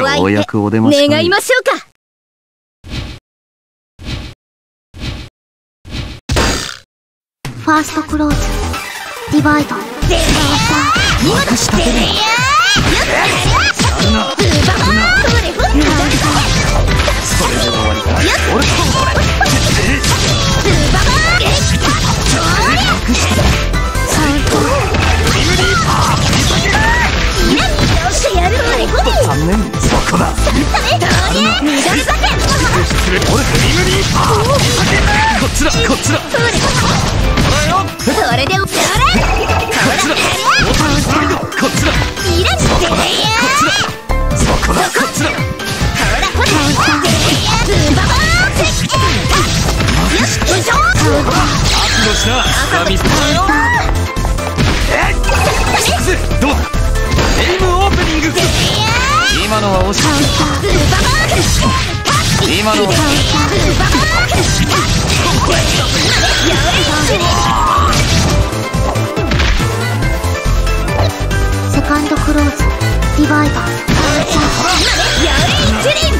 お相手願いましょうか。ファーストクローズ。ディバイドで今だしてや今のは惜しい今の。はセカンドクローズ。ディバイダー今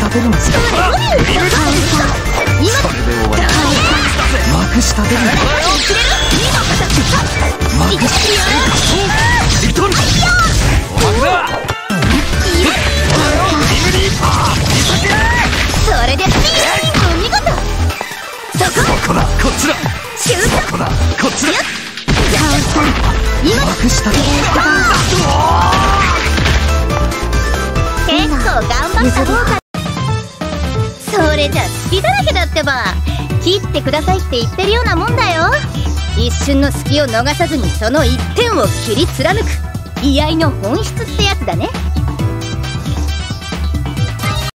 ーまくしたてるんですよ。ほらクリムリーそれで終わりまくしたてるまくしたてるリトルお前だ。クリムリーパーそれでお見事そこそこだ。こっちだ。シューそこだ。こっちだ。今まくしたてる結構頑張った方かれじゃ隙だらけだってば。切ってくださいって言ってるようなもんだよ。一瞬の隙を逃さずにその一点を切り貫く。居合の本質ってやつだね。